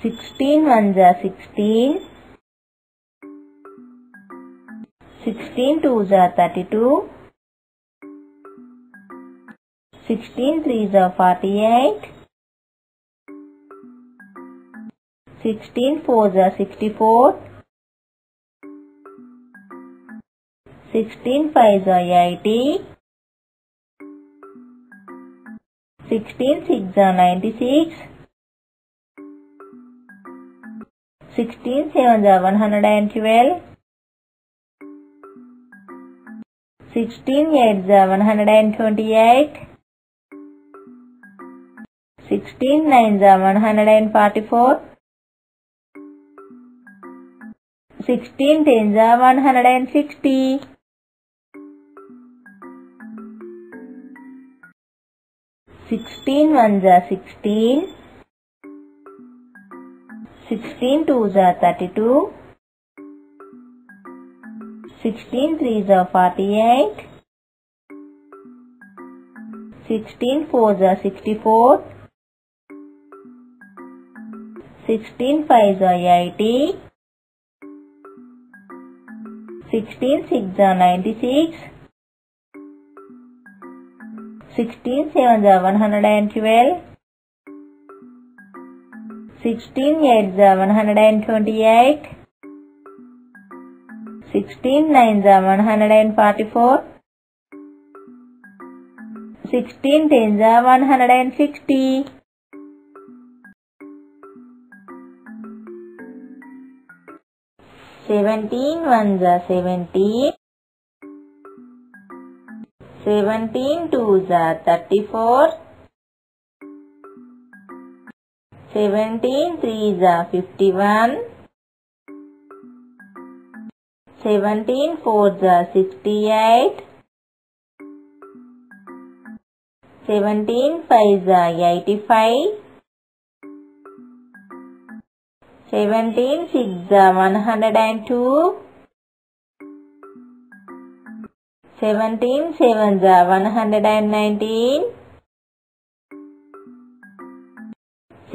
Sixteen ones are sixteen. Sixteen twos are thirty-two. Sixteen threes are forty-eight. Sixteen fours are sixty-four. Sixteen fives are eighty. Sixteen six are ninety-six. Sixteen sevens are one hundred and twelve. Sixteen eights are one hundred and twenty-eight. Sixteen nines are one hundred and forty-four. Sixteen tens are one hundred and sixty. Sixteen ones are sixteen. Sixteen twos are thirty-two. Sixteen threes are forty-eight. Sixteen fours are sixty-four. Sixteen fives are eighty. Sixteen six are ninety-six. Sixteen sevens are one hundred and twelve. Sixteen eights are one hundred and twenty-eight. Sixteen nines are one hundred 17 3 are uh, 51 17 4 are uh, 68 17 5 are uh, 85 17 6 are 102 17 7 are 119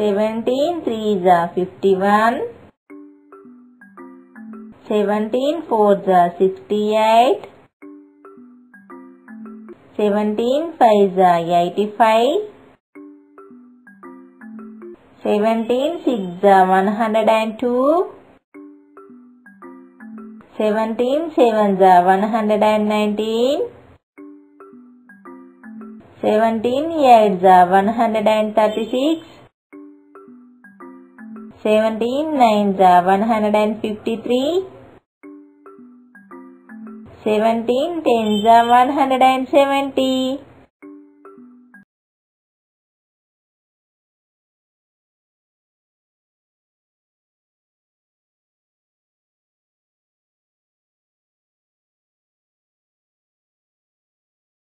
Seventeen threes are fifty-one. Seventeen fours are sixty-eight. Seventeen fives are eighty-five. Seventeen six are one hundred and two. Seventeen sevens are one hundred and nineteen. Seventeen eights are one hundred and thirty-six. Seventeen nines are one hundred and fifty-three. Seventeen tens are one hundred and seventy.